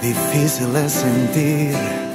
difícil es sentir.